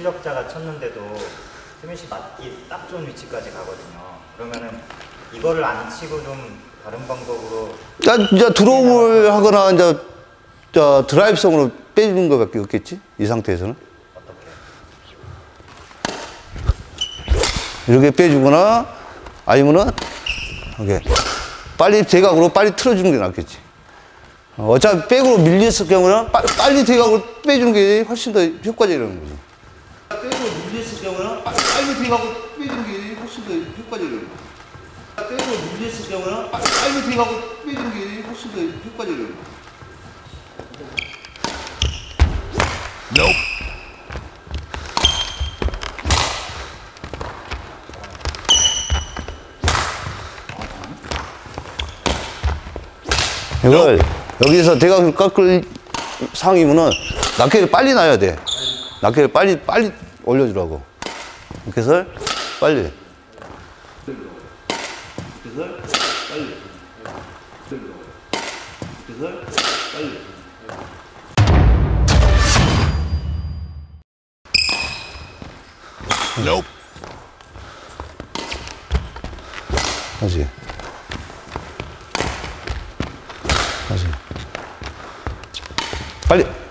실력자가 쳤는데도 스매시 맞기 딱 좋은 위치까지 가거든요. 그러면은 이거를 안 치고 좀 다른 방법으로 자, 이제 드로움을 하거나 이제 자, 드라이브성으로 빼주는 것밖에 없겠지? 이 상태에서는. 어떻게? 이렇게 빼주거나 아니면은 이렇게 빨리 대각으로 빨리 틀어주는 게 낫겠지. 어, 어차피 백으로 밀렸을 경우는 빠- 빨리 대각으로 빼주는 게 훨씬 더 효과적이라는 거지. 백으로 밀렸을 경우는 빠- 빨리 대각으로 빼주는 게 훨씬 더 거지. 백으로 밀렸을 경우는 빠- 빨리 대각으로 빼주는 게 훨씬 더 효과적이라는 거지. 이걸 여기서 대각을 깎을 상이면은 낱개를 빨리 놔야 돼. 낱개를 빨리 빨리 올려주라고. 이렇게 해서 빨리. 이렇게 해서 빨리. 이렇게 해서 빨리. 다시. 다시. 빨리.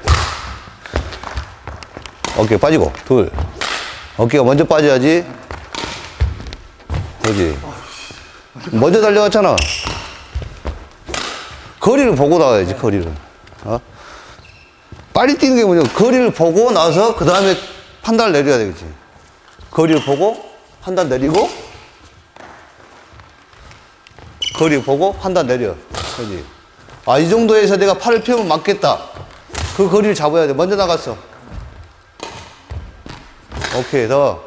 어깨 빠지고, 둘. 어깨가 먼저 빠져야지. 그지 먼저 달려갔잖아. 거리를 보고 나가야지, 거리를. 어? 빨리 뛰는 게 뭐냐. 거리를 보고 나서 그 다음에 판단을 내려야 되겠지. 거리를 보고 판단 내리고 거리 보고 판단 내려. 그지 아, 이 정도에서 내가 팔을 펴면 맞겠다. 그 거리를 잡아야 돼. 먼저 나갔어. 오케이, 더.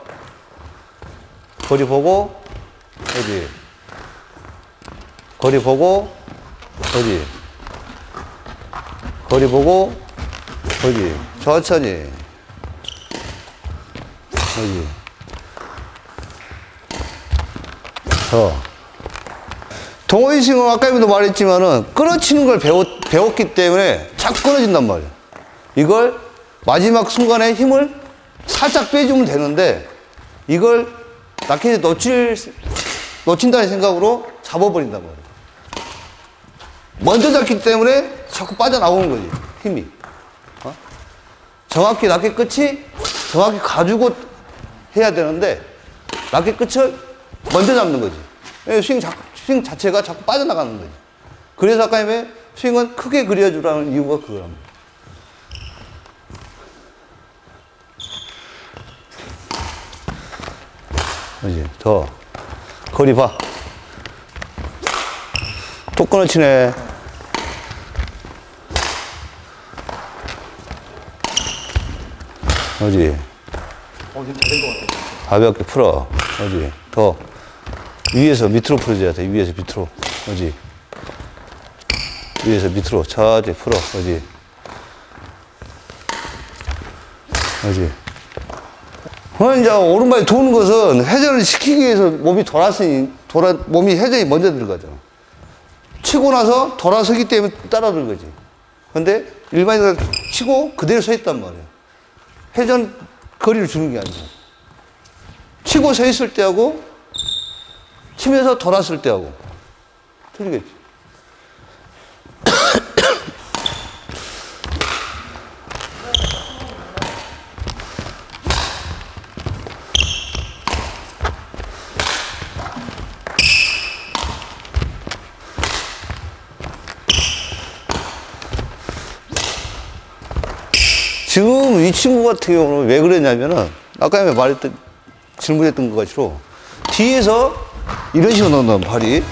거리 보고, 그지 거리 보고, 그지 거리 보고, 그지 천천히. 그지 더. 동호인식은 아까도 말했지만은 끊어치는 걸 배웠, 배웠기 때문에 자꾸 끊어진단 말이야. 이걸 마지막 순간에 힘을 살짝 빼주면 되는데 이걸 라켓에 놓칠, 놓친다는 생각으로 잡아버린단 말이야. 먼저 잡기 때문에 자꾸 빠져나오는 거지, 힘이. 어? 정확히 라켓 끝이 정확히 가지고 해야 되는데 라켓 끝을 먼저 잡는 거지. 예, 스윙, 자, 스윙 자체가 자꾸 빠져나가는 거지. 그래서 아까 왜 스윙은 크게 그려주라는 이유가 그거랍니다. 그지 더. 거리 봐. 또 끊어치네. 그지 어, 잘된 것 같아요. 가볍게 풀어. 그지 더. 위에서 밑으로 풀어줘야 돼. 위에서 밑으로. 그지 위에서 밑으로 천천히 풀어. 그지 그 이제 오른발이 도는 것은 회전을 시키기 위해서 몸이 돌았으니, 돌아, 몸이 회전이 먼저 들어가잖아. 치고 나서 돌아서기 때문에 따라 들는 거지. 근데 일반인은 치고 그대로 서 있단 말이야. 회전 거리를 주는 게 아니야. 치고 서 있을 때하고 치면서 돌았을 때하고 틀리겠지. 지금 이 친구 같은 경우는 왜 그랬냐면은 아까 말했던 질문했던 것 같이로 뒤에서 이런 식으로 넣는단 발이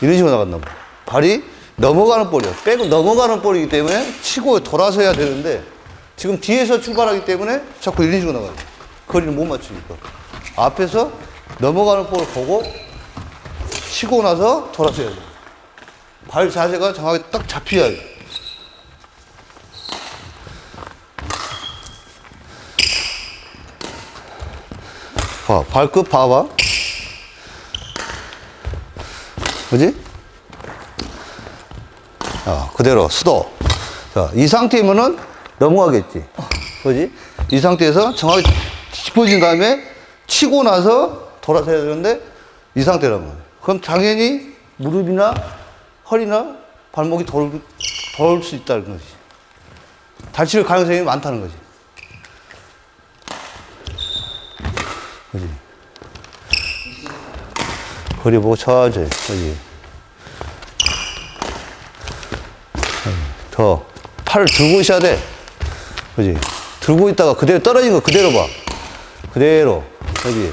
이런 식으로 나간단 말이야. 발이 넘어가는 볼이야. 빼고 넘어가는 볼이기 때문에 치고 돌아서야 되는데 지금 뒤에서 출발하기 때문에 자꾸 이런 식으로 나가요. 거리를 못 맞추니까. 앞에서 넘어가는 볼을 보고 치고 나서 돌아서야 돼. 발 자세가 정확히 딱 잡혀야 돼. 봐, 발끝 봐봐. 그지? 자, 그대로 수도. 자, 이 상태면은 넘어가겠지. 그지? 이 상태에서 정확히 짚어진 다음에 치고 나서 돌아서야 되는데 이 상태란 말이야. 그럼 당연히 무릎이나 허리나 발목이 돌, 돌 수 있다는 거지. 다칠 가능성이 많다는 거지. 그지? 허리 보고 천천히, 그지? 더 팔을 들고 있어야 돼. 그지? 들고 있다가 그대로 떨어진 거 그대로 봐. 그대로. 그지?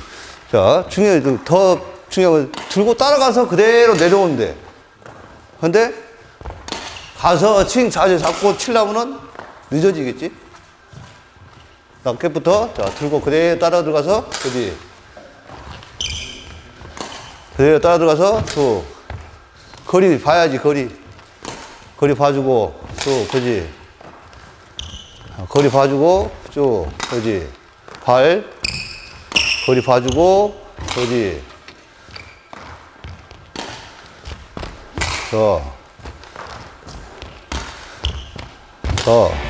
자, 중요해. 더 중요한 건 들고 따라가서 그대로 내려오면 돼. 근데 가서 칭 자세 잡고 치려면은 늦어지겠지? 라켓부터 자, 들고 그대로 따라 들어가서 그지? 그대로 따라 들어가서 또 거리 봐야지, 거리. 거리 봐주고 쭉 그지? 어, 거리 봐주고 쭉 그지? 발 거리 봐주고 그지? 더. 더.